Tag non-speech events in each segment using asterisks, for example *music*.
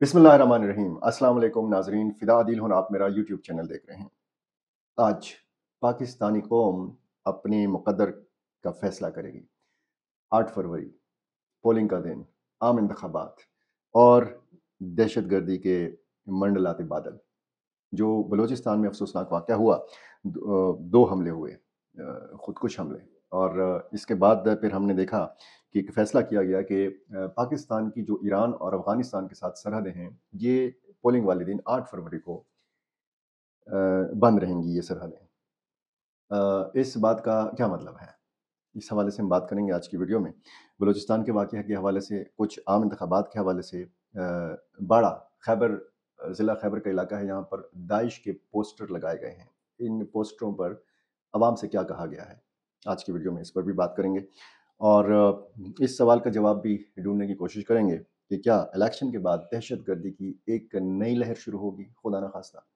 बिस्मिल्लाहिर्रहमानिर्रहीम। अस्सलाम नाजरीन, फ़िदा आदिल हूँ आप मेरा यूट्यूब चैनल देख रहे हैं। आज पाकिस्तानी कौम अपने मुकदर का फ़ैसला करेगी। आठ फरवरी, पोलिंग का दिन, आम इंतबात और दहशत गर्दी के मंडलाते बादल, जो बलूचिस्तान में अफसोसनाक वाक़ हुआ दो हमले हुए, ख़ुदकुश हमले और इसके बाद फिर हमने देखा कि एक फ़ैसला किया गया कि पाकिस्तान की जो ईरान और अफ़गानिस्तान के साथ सरहदें हैं, ये पोलिंग वाले दिन आठ फरवरी को बंद रहेंगी ये सरहदें। इस बात का क्या मतलब है? इस हवाले से हम बात करेंगे आज की वीडियो में। बलूचिस्तान के वाक़ के हवाले से, कुछ आम इंतबात के हवाले से बाड़ा खैबर, ज़िला खैबर का इलाका है, यहाँ पर दाइश के पोस्टर लगाए गए हैं। इन पोस्टरों पर आवाम से क्या कहा गया है? आज की वीडियो में इस पर भी बात करेंगे। और इस सवाल का जवाब भी ढूँढने की कोशिश करेंगे कि क्या इलेक्शन के बाद दहशत गर्दी की एक नई लहर शुरू होगी? खुदा न खास्ता।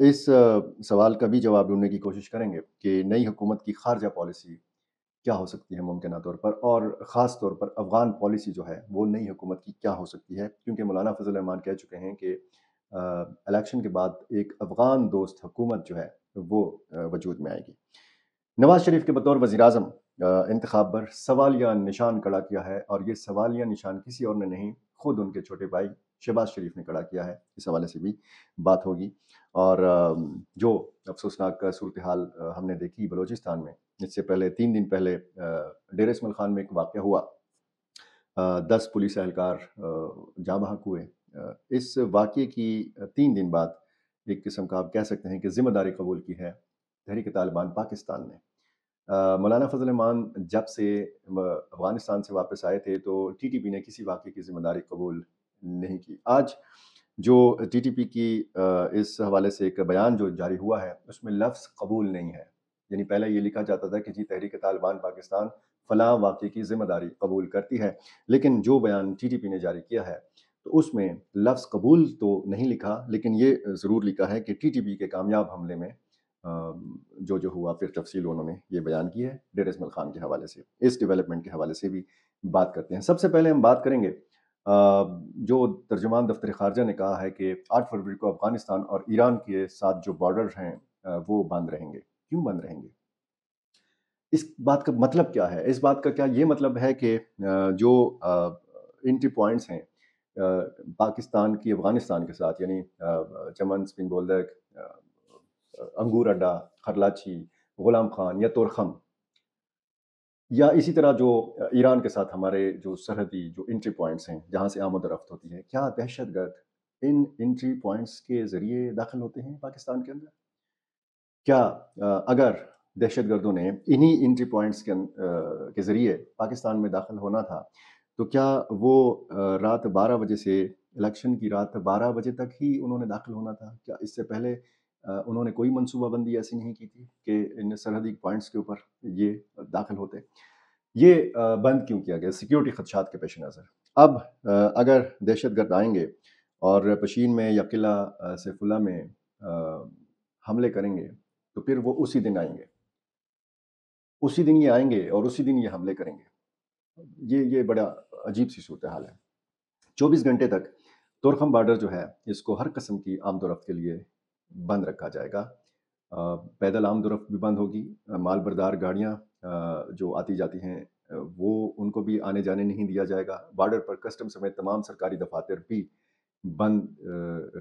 इस सवाल का भी जवाब ढूँढने की कोशिश करेंगे कि नई हुकूमत की खारजा पॉलिसी क्या हो सकती है मुमकिन तौर पर? और ख़ास तौर पर अफ़गान पॉलिसी जो है, वो नई हुकूमत की क्या हो सकती है? क्योंकि मौलाना फजल रहमान कह चुके हैं कि इलेक्शन के बाद एक अफ़गान दोस्त हुकूमत जो है, वो वजूद में आएगी। नवाज़ शरीफ के बतौर वजी अजम इंतखब पर सवालिया निशान खड़ा किया है और ये सवालिया निशान किसी और ने नहीं, खुद उनके छोटे भाई शहबाज शरीफ ने खड़ा किया है। इस हवाले से भी बात होगी और जो अफसोसनाक सूरत हाल हमने देखी बलूचिस्तान में, इससे पहले, तीन दिन पहले डेर इसमल खान में एक वाक़ हुआ। दस पुलिस एहलकार जहाँ बहक हुए इस वाक़े की तीन दिन बाद एक किस्म का आप कह सकते हैं कि ज़िम्मेदारी कबूल की है तहरीक तालिबान पाकिस्तान ने। मौलाना फजल मान जब से अफ़गानिस्तान से वापस आए थे तो टीटीपी ने किसी वाक़े की ज़िम्मेदारी कबूल नहीं की। आज जो टीटीपी की इस हवाले से एक बयान जो जारी हुआ है, उसमें लफ्ज़ कबूल नहीं है। यानी पहले ये लिखा जाता था कि जी, तहरीक तालिबान पाकिस्तान फ़लाँ वाक़े की ज़िम्मेदारी कबूल करती है, लेकिन जो बयान टी टी पी ने जारी किया है तो उसमें लफ्ज़ कबूल तो नहीं लिखा, लेकिन ये ज़रूर लिखा है कि टी टी पी के कामयाब हमले में जो जो हुआ, फिर तफसील उन्होंने ये बयान की है डेर इसमल खान के हवाले से, इस डेवलपमेंट के हवाले से भी बात करते हैं। सबसे पहले हम बात करेंगे जो तर्जुमान दफ्तर खारजा ने कहा है कि आठ फरवरी को अफ़गानिस्तान और ईरान के साथ जो बॉर्डर हैं वो बंद रहेंगे। क्यों बंद रहेंगे? इस बात का मतलब क्या है? इस बात का क्या ये मतलब है कि जो इंट्री पॉइंट्स हैं पाकिस्तान की, अफ़गानिस्तान के साथ, यानी चमन स्पिन बोल्डक अंगूर अड्डा, खरलाची, गुलाम खान या तोरखम। या इसी तरह जो ईरान के साथ हमारे जो सरहदी जो इंट्री पॉइंट्स हैं, जहाँ से आमद रफ्त होती है, क्या दहशत गर्द इन इंट्री पॉइंट्स के ज़रिए दाखिल होते हैं पाकिस्तान के अंदर? क्या अगर दहशत गर्दों ने इन्हीं इंट्री पॉइंट्स के के ज़रिए पाकिस्तान में दाखिल होना था तो क्या वो रात बारह बजे से इलेक्शन की रात बारह बजे तक ही उन्होंने दाखिल होना था? क्या इससे पहले उन्होंने कोई मनसूबाबंदी ऐसी नहीं की थी कि इन सरहदी पॉइंट्स के ऊपर ये दाखिल होते। ये बंद क्यों किया गया? सिक्योरिटी खदशात के पेश नज़र अब अगर दहशत गर्द आएँगे और पशीन में या किला सैफुल्ला में हमले करेंगे तो फिर वो उसी दिन आएँगे। उसी दिन ये आएँगे और उसी दिन ये हमले करेंगे। ये ये बड़ा अजीब सी सूरत हाल है। चौबीस घंटे तक तुरखम बॉर्डर जो है, इसको हर कस्म की आमदोरफ्त के लिए बंद रखा जाएगा। पैदल आमदोरफ्त भी बंद होगी। माल बरदार गाड़ियाँ जो आती जाती हैं वो उनको भी आने जाने नहीं दिया जाएगा। बॉर्डर पर कस्टम समेत तमाम सरकारी दफातर भी बंद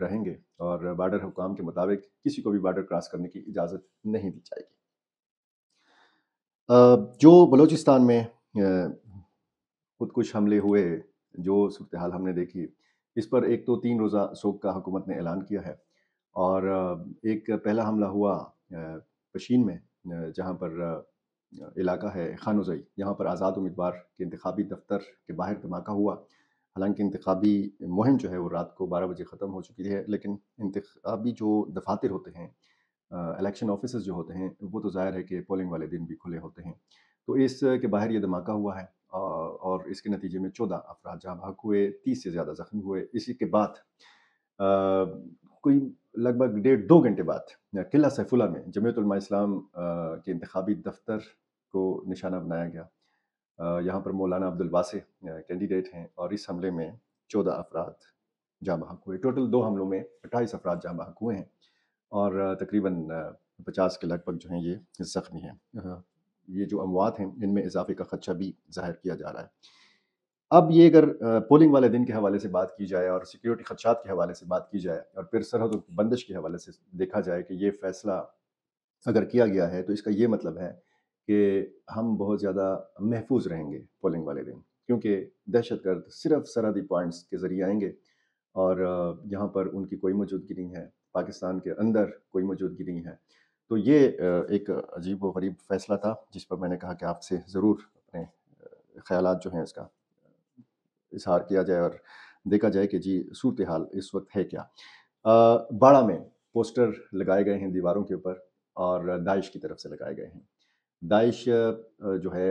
रहेंगे और बॉर्डर हुकाम के मुताबिक किसी को भी बॉर्डर क्रॉस करने की इजाज़त नहीं दी जाएगी। जो बलूचिस्तान में खुद कुछ हमले हुए, जो सूरत हाल हमने देखी, इस पर एक तो तीन रोज़ा शोक का हुकूमत ने ऐलान किया है। और एक पहला हमला हुआ पशीन में जहाँ पर इलाका है खानुजई यहाँ पर आज़ाद उम्मीदवार के इंतबी दफ्तर के बाहर धमाका हुआ। हालाँकि इंतबी मुहिम जो है वो रात को बारह बजे ख़त्म हो चुकी है, लेकिन इंतबी जो दफातर होते हैं इलेक्शन ऑफ़िस जो होते हैं, वो तो ज़ाहिर है कि पोलिंग वाले दिन भी खुले होते हैं। तो इसके बाहर ये धमाका हुआ है और इसके नतीजे में चौदह अफराज जहाँ भाग हुए, तीस से ज़्यादा जख्मी हुए। इसी के बाद कोई लगभग डेढ़ दो घंटे बाद किला सैफुल्ला में जमीयतुलमा इस्लाम के इंतबी दफ्तर को निशाना बनाया गया। यहाँ पर मौलाना अब्दुल वासे कैंडिडेट हैं और इस हमले में चौदह अफराद जहाँ बहक हुए। टोटल दो हमलों में अट्ठाईस अफराद जहाँ बहक हुए हैं और तकरीबन पचास के लगभग जो हैं ये ज़ख्मी हैं। ये जो अमवात हैं, इनमें इजाफे का खदशा भी ज़ाहिर किया जा रहा है। अब ये अगर पोलिंग वाले दिन के हवाले से बात की जाए और सिक्योरिटी खदशात के हवाले से बात की जाए और फिर सरहद बंदिश के हवाले से देखा जाए कि ये फ़ैसला अगर किया गया है तो इसका ये मतलब है कि हम बहुत ज़्यादा महफूज रहेंगे पोलिंग वाले दिन क्योंकि दहशत गर्द सिर्फ़ सरहदी पॉइंट्स के ज़रिए आएँगे और यहाँ पर उनकी कोई मौजूदगी नहीं है, पाकिस्तान के अंदर कोई मौजूदगी नहीं है। तो ये एक अजीब व गरीब फ़ैसला था जिस पर मैंने कहा कि आपसे ज़रूर अपने ख्याल जो हैं इसका इजहार किया जाए और देखा जाए कि जी सूरत हाल इस वक्त है क्या। बाड़ा में पोस्टर लगाए गए हैं दीवारों के ऊपर और दाइश की तरफ़ से लगाए गए हैं। दाइश जो है,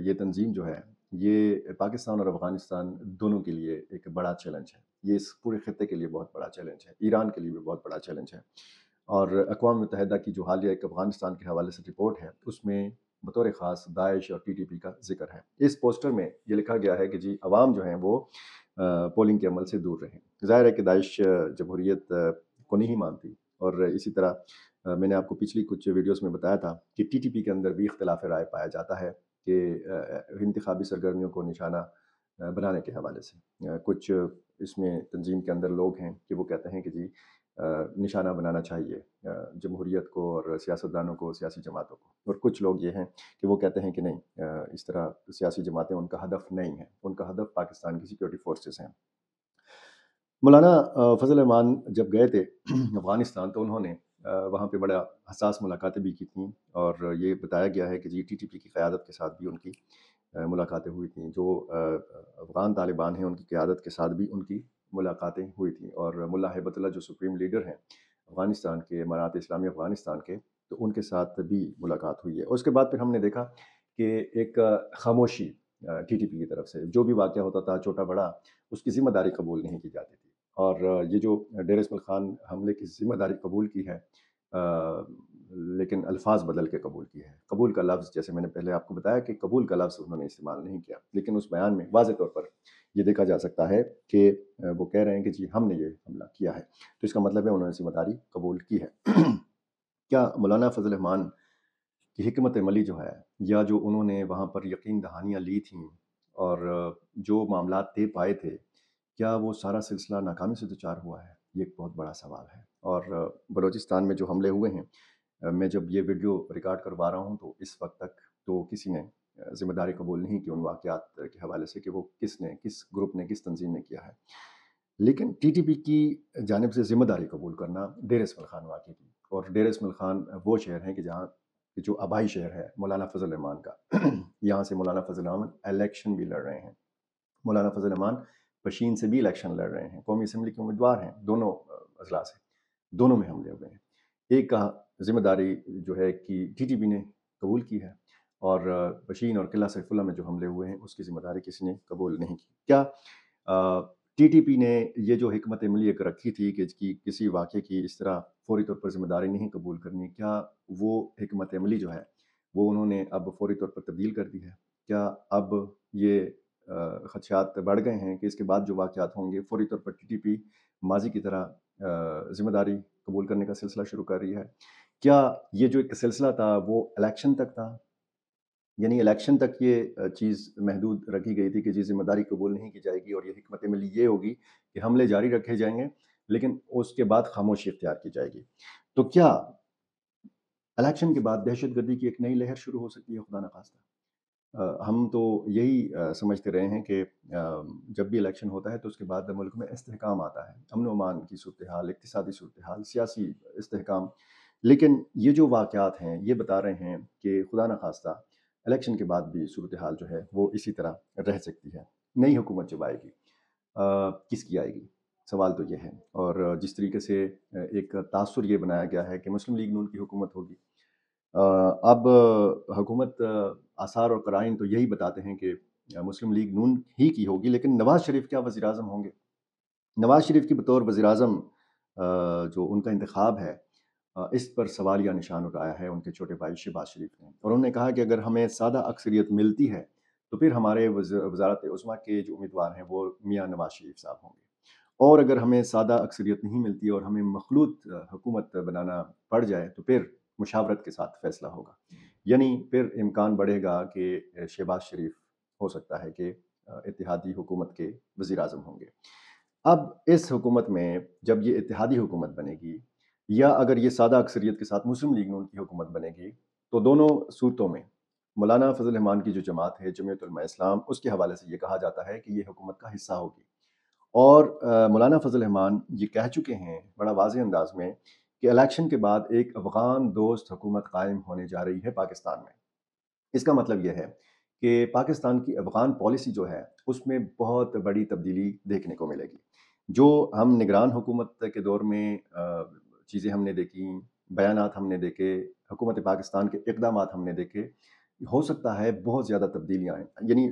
ये तंजीम जो है, ये पाकिस्तान और अफ़गानिस्तान दोनों के लिए एक बड़ा चैलेंज है। ये इस पूरे ख़त्े के लिए बहुत बड़ा चैलेंज है। ईरान के लिए भी बहुत बड़ा चैलेंज है। और अकवा मुतहदा की जो हालिया एक अफ़गानिस्तान के हवाले से रिपोर्ट है, उसमें बतौर ख़ास दाइश और टी टी पी का ज़िक्र है। इस पोस्टर में ये लिखा गया है कि जी आवाम जो हैं वो पोलिंग के अमल से दूर रहें। ज़ाहिर है कि दाइश जमहूरीत को नहीं मानती और इसी तरह मैंने आपको पिछली कुछ वीडियोस में बताया था कि टीटीपी के अंदर भी इख्तलाफ राय पाया जाता है कि इंतबी सरगर्मियों को निशाना बनाने के हवाले से। कुछ इसमें तंजीम के अंदर लोग हैं कि वो कहते हैं कि जी निशाना बनाना चाहिए जमहूरीत को और सियासतदानों को, सियासी जमातों को। और कुछ लोग ये हैं कि वो कहते हैं कि नहीं इस तरह सियासी जमातें उनका हदफ नहीं है, उनका हदफ पाकिस्तान की सिक्योरिटी फोर्सेस हैं। मौलाना फजल रहमान जब गए थे *clears throat* अफ़गानिस्तान तो उन्होंने वहाँ पे बड़ा हसास मुलाकातें भी की थी और ये बताया गया है कि जी, टी टी पी की क़्यादत के साथ भी उनकी मुलाकातें हुई थी। जो अफ़गान तालिबान हैं, उनकी क़्यादत के साथ भी उनकी मुलाकातें हुई थी और मुला हैबतल्ला जो सुप्रीम लीडर हैं अफ़गानिस्तान के इमारात इस्लामी अफ़गानिस्तान के तो उनके साथ भी मुलाकात हुई है। उसके बाद फिर हमने देखा कि एक खामोशी टी टी पी की तरफ़ से जो भी वाक़ होता था छोटा बड़ा उसकी ज़िम्मेदारी कबूल नहीं की जाती थी। और ये जो डेर इसमल ख़ान हमले की ज़िम्मेदारी कबूल की है आ, लेकिन अल्फाज बदल के कबूल की है। कबूल का लफ्ज़ जैसे मैंने पहले आपको बताया कि कबूल का लफ्ज़ उन्होंने इस्तेमाल नहीं किया लेकिन उस बयान में वाज तौर पर ये देखा जा सकता है कि वो कह रहे हैं कि जी, हमने ये हमला किया है। तो इसका मतलब है उन्होंने ज़िम्मेदारी कबूल की है। *clears throat* क्या मौलाना फजल रहमान की हमत अमली जो है, या जो उन्होंने वहाँ पर यकीन दहानियाँ ली थी और जो मामला दे पाए थे, क्या वो सारा सिलसिला नाकामी से दो चार हुआ है? ये एक बहुत बड़ा सवाल है। और बलूचिस्तान में जो हमले हुए हैं मैं जब ये वीडियो रिकॉर्ड करवा रहा हूँ तो इस वक्त तक तो किसी ने ज़िम्मेदारी कबूल नहीं की उन वाक़ात के हवाले से कि वो किसने, किस ग्रुप ने, किस तंजीम ने किया है। लेकिन टी टी पी की जानब से ज़िम्मेदारी कबूल करना डेर इसमल ख़ान वाक़ की। और डेर इसमल ख़ान वो शहर हैं कि जहाँ जो आबाई शहर है, मौलाना फजल रहमान का। *clears throat* यहाँ से मौलाना फजल रहमान इलेक्शन भी लड़ रहे हैं। मौलाना फजल रहमान पशीन से भी इलेक्शन लड़ रहे हैं। कौमी असम्बली के उम्मीदवार हैं, दोनों अजला से दोनों में हमले हुए हैं। एक का ज़िम्मेदारी जो है कि टी टी पी ने कबूल की है और बशीन और किला सैफुल्ला में जो हमले हुए हैं उसकी ज़िम्मेदारी किसी ने कबूल नहीं की। क्या टी टी पी ने ये जो हमत अमली एक रखी थी कि, कि किसी वाक़े की इस तरह फौरी तौर पर ज़िम्मेदारी नहीं कबूल करनी क्या वो हमत अमली जो है वो उन्होंने अब फौरी तौर पर तब्दील कर दी है? क्या अब ये खदशात बढ़ गए हैं कि इसके बाद जो वाक़ात होंगे फौरी तौर पर टी टी पी माजी की तरह ज़िम्मेदारी कबूल करने का सिलसिला शुरू कर रही है? क्या ये जो एक सिलसिला था वो इलेक्शन तक था? यानी इलेक्शन तक ये चीज़ महदूद रखी गई थी कि जी ज़िम्मेदारी कबूल नहीं की जाएगी और ये हमत मिली, ये होगी कि हमले जारी रखे जाएँगे, लेकिन उसके बाद खामोशी इख्तियार की जाएगी। तो क्या इलेक्शन के बाद दहशत गर्दी की एक नई लहर शुरू हो सकती है, खुदा न खास्ता? हम तो यही समझते रहे हैं कि जब भी इलेक्शन होता है तो उसके बाद मुल्क में इसकाम आता है। अमन अमान की सूरत हाल इकतदी सूरत हाल सियासी इसकाम लेकिन ये जो वाक़ात हैं, ये बता रहे हैं कि खुदा न खास्ता इलेक्शन के बाद भी सूरत हाल जो है, वो इसी तरह रह सकती है। नई हुकूमत जब आएगी किसकी आएगी? सवाल तो ये है। और जिस तरीके से एक तासर ये बनाया गया है कि मुस्लिम लीग नून की हुकूमत होगी अब हुकूमत आसार और कराइन तो यही बताते हैं कि मुस्लिम लीग नून ही की होगी, लेकिन नवाज़ शरीफ क्या वज़ी अजम होंगे? नवाज़ शरीफ की बतौर वज़ी अजम जो उनका इंतखब है इस पर सवाल या निशान उठाया है उनके छोटे भाई शहबाज शरीफ ने। और उन्होंने कहा कि अगर हमें सादा अक्सरियत मिलती है तो फिर हमारे वजारत उस्मा के जो उम्मीदवार हैं, वो मियाँ नवाज़ शरीफ साहब होंगे। और अगर हमें सादा अक्सरियत नहीं मिलती और हमें मखलूत हुकूमत बनाना पड़ जाए तो फिर मुशावरत के साथ फैसला होगा। यानी फिर इम्कान बढ़ेगा कि शहबाज शरीफ हो सकता है कि इतिहादी हुकूमत के वज़ी अजम होंगे। अब इस हुकूमत में जब ये इतिहादी हुकूमत बनेगी या अगर ये सादा अक्सरियत के साथ मुस्लिम लीग नून की हुकूमत बनेगी तो दोनों सूरतों में मौलाना फजल रहमान की जो जमात है जमीयतुलमा इस्लाम, उसके हवाले से ये कहा जाता है कि ये हुकूमत का हिस्सा होगी। और मौलाना फजल रहमान ये कह चुके हैं, बड़ा वाज अंदाज में, कि इलेक्शन के बाद एक अफ़गान दोस्त हुकूमत कायम होने जा रही है पाकिस्तान में। इसका मतलब यह है कि पाकिस्तान की अफ़गान पॉलिसी जो है, उसमें बहुत बड़ी तब्दीली देखने को मिलेगी। जो हम निगरान हुकूमत के दौर में चीज़ें हमने देखी बयान हमने देखे, हुकूमत पाकिस्तान के इकदाम हमने देखे, हो सकता है बहुत ज़्यादा तब्दीलियाँ आएँ। यानी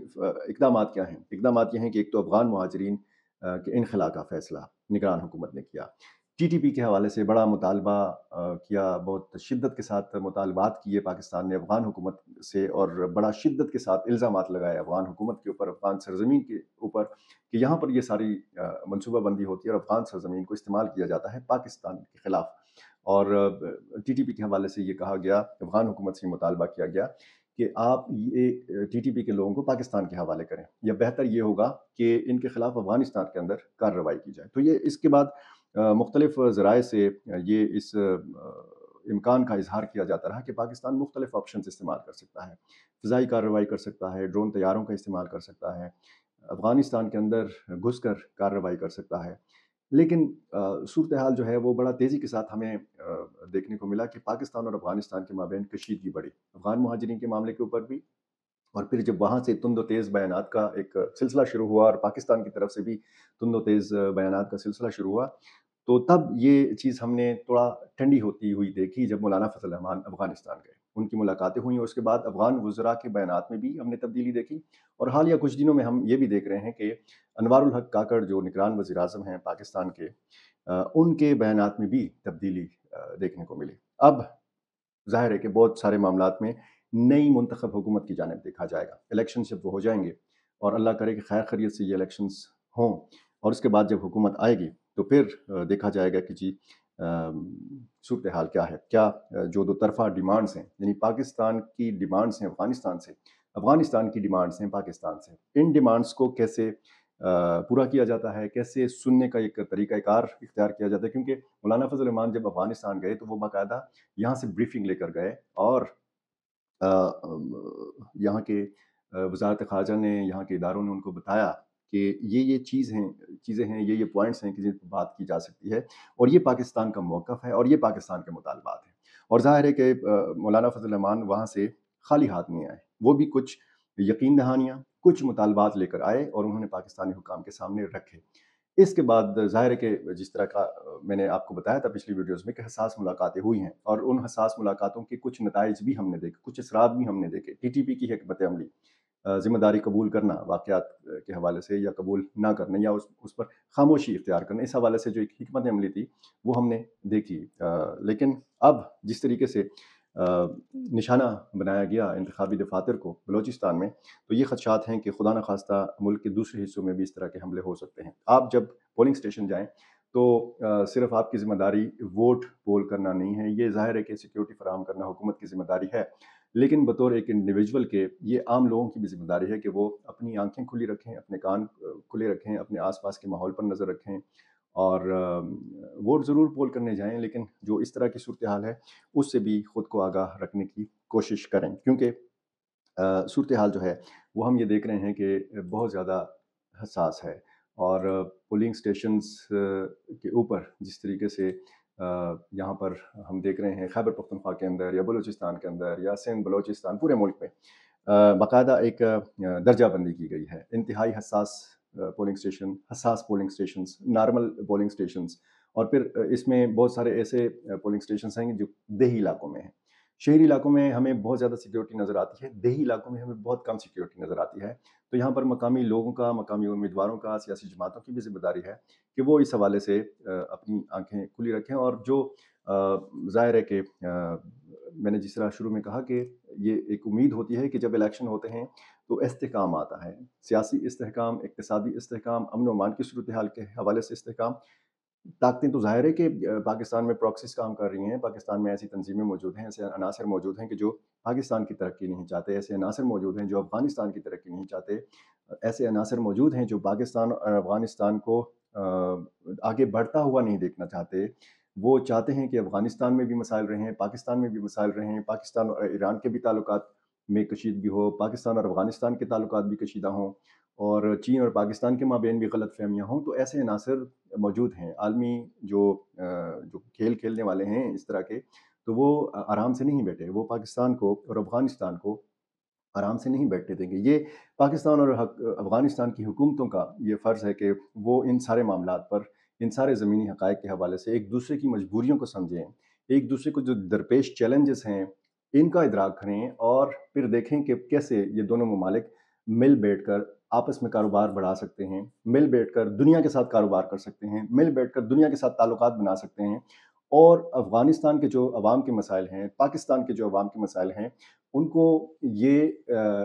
इकदाम क्या हैं? इकदाम ये हैं कि एक तो अफ़गान महाजरीन के इनखला का फ़ैसला निगरान हुकूमत ने किया। टीटीपी के हवाले से बड़ा मुतालबा किया बहुत शिद्दत के साथ मुतालबात किए पाकिस्तान ने अफ़गान हुकूमत से और बड़ा शिद्दत के साथ इल्ज़ाम लगाए अफ़गान हुकूमत के ऊपर, अफ़गान सरजमीन के ऊपर कि यहाँ पर ये सारी मनसूबाबंदी होती है और अफ़गान सरजमीन को इस्तेमाल किया जाता है पाकिस्तान के ख़िलाफ़। और टीटीपी के हवाले से ये कहा गया, अफ़गान हुकूमत से मुतालबा किया गया कि आप ये टीटीपी के लोगों को पाकिस्तान के हवाले करें। या बेहतर ये होगा कि इनके ख़िलाफ़ अफ़गानिस्तान के अंदर कार्रवाई की जाए। तो ये इसके बाद मुख्तलिफ़ ज़राए से ये इस इम्कान का इजहार किया जाता रहा कि पाकिस्तान मुख्तलिफ़ ऑप्शन इस्तेमाल कर सकता है। फ़िज़ाई कार्रवाई कर सकता है, ड्रोन तैयारों का इस्तेमाल कर सकता है, अफ़गानिस्तान के अंदर घुस कर कार्रवाई कर सकता है। लेकिन सूरत हाल जो है वो बड़ा तेज़ी के साथ हमें देखने को मिला कि पाकिस्तान और अफ़गानिस्तान के माबेन कशीदगी बढ़ी। अफ़गान महाजरीन के मामले के ऊपर भी और फिर जब वहाँ से तुंदो तेज़ बयान का एक सिलसिला शुरू हुआ और पाकिस्तान की तरफ़ से भी तुंदो तेज़ बयान का सिलसिला शुरू हुआ तो तब ये चीज़ हमने थोड़ा ठंडी होती हुई देखी जब मौलाना फजल रहमान अफ़गानिस्तान गए। उनकी मुलाकातें हुई और उसके बाद अफ़गान वज़रा के बयान में भी हमने तब्दीली देखी। और हाल या कुछ दिनों में हम ये भी देख रहे हैं कि अनवारुल हक काकड़, जो निगरान वज़ी अजम हैं पाकिस्तान के उनके बयान में भी तब्दीली देखने को मिली। अब ज़ाहिर है कि बहुत सारे मामला में नई मंतखब हुकूमत की जानब देखा जाएगा। इलेक्शन जब वो हो जाएँगे और अल्लाह करे कि खैर खरीत से ये इलेक्शन हों और उसके बाद जब हुकूमत आएगी तो फिर देखा जाएगा कि जी सूरत हाल क्या है? क्या जो दो तरफा डिमांड्स हैं, यानी पाकिस्तान की डिमांड्स हैं अफ़गानिस्तान से, अफ़गानिस्तान की डिमांड्स हैं पाकिस्तान से, इन डिमांड्स को कैसे पूरा किया जाता है? कैसे सुनने का एक तरीक़ाकार इख्तियार किया जाता है? क्योंकि मौलाना फजल रमान जब अफ़गानिस्तान गए तो वो बाकायदा यहाँ से ब्रीफिंग लेकर गए और यहाँ के वजारत ख़ारजा ने, यहाँ के इदारों ने उनको बताया कि ये ये चीज़ हैं, चीज़ें हैं, ये ये पॉइंट्स हैं कि जिन पर बात की जा सकती है और ये पाकिस्तान का मौक़ है और ये पाकिस्तान के मुतालबात हैं। और ज़ाहिर है कि मौलाना फजलरहमान वहाँ से खाली हाथ नहीं आए। वो भी कुछ यकीन दहानियाँ, कुछ मुतालबात लेकर आए और उन्होंने पाकिस्तानी हुकाम के सामने रखे। इसके बाद ज़ाहिर है कि जिस तरह का मैंने आपको बताया था पिछली वीडियोस में कि हसास मुलाकातें हुई हैं और उन हसास मुलाकातों के कुछ नतज भी हमने देखे, कुछ असरात भी हमने देखे। टी टी पी की हमत अमली ज़िम्मेदारी कबूल करना वाक़ात के हवाले से या कबूल ना करना या उस उस पर खामोशी इख्तियार करना, इस हवाले से जो एक हमत अमली थी, वो हमने देखी। लेकिन अब जिस तरीके से निशाना बनाया गया इंतबी दफातर को बलोचिस्तान में तो ये खदशात हैं कि खुदा न खास्ता मुल्क के दूसरे हिस्सों में भी इस तरह के हमले हो सकते हैं। आप जब पोलिंग स्टेशन जाएँ तो सिर्फ़ आपकी ज़िम्मेदारी वोट पोल करना नहीं है, ये ज़ाहिर है कि सिक्योरिटी फराम करना, हुकूमत की ज़िम्मेदारी है। लेकिन बतौर एक इंडिविजुअल के ये आम लोगों की भी ज़िम्मेदारी है कि वो अपनी आँखें खुली रखें, अपने कान खुले रखें, अपने आसपास के माहौल पर नज़र रखें और वोट ज़रूर पोल करने जाएँ, लेकिन जो इस तरह की सूरत हाल है, उससे भी ख़ुद को आगाह रखने की कोशिश करें। क्योंकि सूरत हाल जो है, वो हम ये देख रहे हैं कि बहुत ज़्यादा हसास है और पोलिंग स्टेशंस के ऊपर जिस तरीके से यहाँ पर हम देख रहे हैं खैबर पख्तनख्वा के अंदर या बलूचिस्तान के अंदर या सिंध, बलूचिस्तान पूरे मुल्क में बाकायदा एक दर्जाबंदी की गई है। इंतहाई हसास polling station हसास polling station normal polling station और फिर इसमें बहुत सारे ऐसे पोलिंग स्टेशन हैं जो देही इलाकों में हैं। शहरी इलाकों में हमें बहुत ज़्यादा सिक्योरिटी नज़र आती है, देही इलाकों में हमें बहुत कम सिक्योरिटी नज़र आती है। तो यहाँ पर मकामी लोगों का, मकामी उम्मीदवारों का, सियासी जमातों की भी ज़िम्मेदारी है कि वो इस हवाले से अपनी आँखें खुली रखें और जो ज़ाहिर है कि मैंने जिस तरह शुरू में कहा कि ये एक उम्मीद होती है कि जब इलेक्शन होते हैं तो इसकाम आता है। सियासी इसकाम इकतदी इसकाम अमन अमान की सूरत हाल के हवाले से इसकाम ताकतें तो ज़ाहिर है कि पाकिस्तान में प्रॉक्सिस काम कर रही हैं। पाकिस्तान में ऐसी तंजीमें मौजूद हैं, ऐसे अनासर मौजूद हैं कि जो पाकिस्तान की तरक्की नहीं चाहते, ऐसे अनासर मौजूद हैं जो अफ़गानिस्तान की तरक्की नहीं चाहते। ऐसे अनासर मौजूद हैं जो पाकिस्तान और अफ़गानिस्तान को आगे बढ़ता हुआ नहीं देखना चाहते। वो चाहते हैं कि अफ़गानिस्तान में भी मसाइल रहें, पाकिस्तान में भी मसाइल रहें, पाकिस्तान और ईरान के भी ताल्लुक में कशीदगी हो, पाकिस्तान और अफ़गानिस्तान के ताल्लुक भी कशीदा हों और चीन और पाकिस्तान के माबेन भी गलत फहमियाँ हों तो ऐसे अनासर मौजूद हैं। आलमी जो जो खेल खेलने वाले हैं इस तरह के तो वो आराम से नहीं बैठे। वो पाकिस्तान को और अफ़गानिस्तान को आराम से नहीं बैठने देंगे। ये पाकिस्तान और अफ़गानिस्तान की हुकूमतों का ये फ़र्ज़ है कि वो इन सारे मामला पर, इन सारे ज़मीनी हक़ के हवाले से एक दूसरे की मजबूरियों को समझें, एक दूसरे को जो दरपेश चैलेंजेस हैं, इनका इदराक करें और फिर देखें कि कैसे ये दोनों ममालिक मिल बैठ कर आपस में कारोबार बढ़ा सकते हैं, मिल बैठकर दुनिया के साथ कारोबार कर सकते हैं, मिल बैठकर दुनिया के साथ ताल्लुक बना सकते हैं और अफ़गानिस्तान के जो अवाम के मसाइल हैं, पाकिस्तान के जो अवाम के मसाइल हैं, उनको ये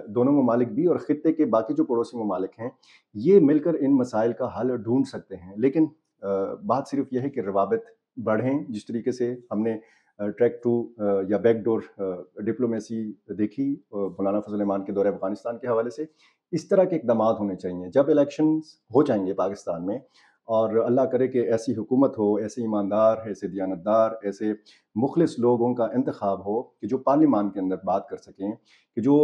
दोनों ममालिक भी और ख़त्े के बाकी जो पड़ोसी ममालिक हैं, ये मिलकर इन मसाइल का हल ढूंढ सकते हैं। लेकिन बात सिर्फ़ यह है कि रवाबत बढ़ें, जिस तरीके से हमने ट्रैक टू या बैकडोर डिप्लोमेसी देखी मौलाना फजल के दौरे अफ़गानिस्तान के हवाले से, इस तरह के इकदाम होने चाहिए। जब इलेक्शन हो जाएँगे पाकिस्तान में और अल्लाह करे कि ऐसी हुकूमत हो, ऐसे ईमानदार, ऐसे दयानतदार, ऐसे मुखलिस लोगों का इंतखब हो कि जो पार्लिमान के अंदर बात कर सकें, कि जो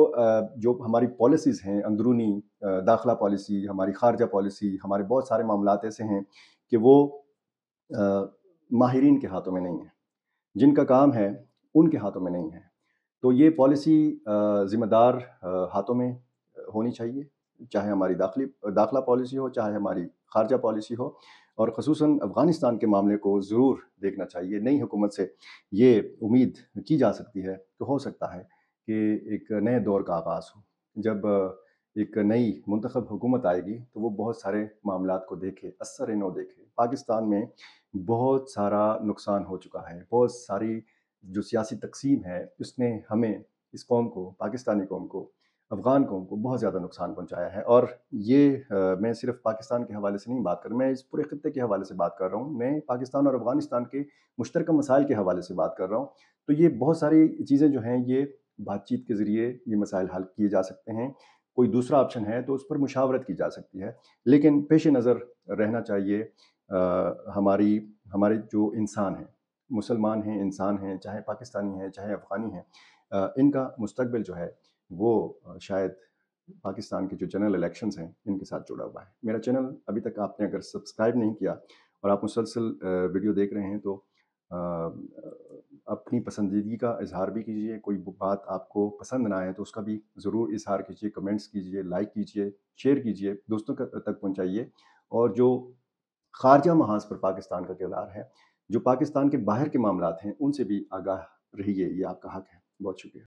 जो हमारी पॉलिसीज़ हैं, अंदरूनी दाखिला पॉलिसी, हमारी खारजा पॉलिसी, हमारे बहुत सारे मामला ऐसे हैं कि वो माहरीन के हाथों में नहीं है। जिनका काम है, उनके हाथों में नहीं है। तो ये पॉलिसी ज़िम्मेदार हाथों में होनी चाहिए, चाहे हमारी दाखिली, दाखिला पॉलिसी हो, चाहे हमारी खारजा पॉलिसी हो और खसूस अफ़गानिस्तान के मामले को ज़रूर देखना चाहिए। नई हुकूमत से ये उम्मीद की जा सकती है कि हो सकता है कि एक नए दौर का आगाज़ हो। जब एक नई मंतखब हुकूमत आएगी तो वो बहुत सारे मामला को देखे असर नो देखे। पाकिस्तान में बहुत सारा नुकसान हो चुका है, बहुत सारी जो सियासी तकसीम है, उसने हमें इस कौम को, पाकिस्तानी कौम को अफ़गान कौम को बहुत ज़्यादा नुकसान पहुँचाया है। और ये आ, मैं सिर्फ़ पाकिस्तान के हवाले से नहीं बात कर मैं इस पूरे खत्े के हवाले से बात कर रहा हूँ। मैं पाकिस्तान और अफ़गानिस्तान के मुश्तर मसाइल के हवाले से बात कर रहा हूँ। तो ये बहुत सारी चीज़ें जो हैं ये बातचीत के ज़रिए ये मसाइल हल किए जा सकते हैं। कोई दूसरा ऑप्शन है तो उस पर मुशावरत की जा सकती है। लेकिन पेश नज़र रहना चाहिए आ, हमारी हमारे जो इंसान हैं मुसलमान हैं इंसान हैं चाहे पाकिस्तानी हैं चाहे अफ़गानी हैं इनका मुस्तबिल जो है वो शायद पाकिस्तान के जो जनरल इलेक्शंस हैं, इनके साथ जुड़ा हुआ है। मेरा चैनल अभी तक आपने अगर सब्सक्राइब नहीं किया और आप मुसलसल वीडियो देख रहे हैं तो अपनी पसंदीदगी का इजहार भी कीजिए। कोई बात आपको पसंद ना आए तो उसका भी ज़रूर इजहार कीजिए कमेंट्स कीजिए लाइक कीजिए शेयर कीजिए, दोस्तों तक पहुँचाइए। और जो खारजा महाज पर पाकिस्तान का किरदार है, जो पाकिस्तान के बाहर के मामला हैं, उनसे भी आगाह रहिए, ये आपका हक है। बहुत शुक्रिया।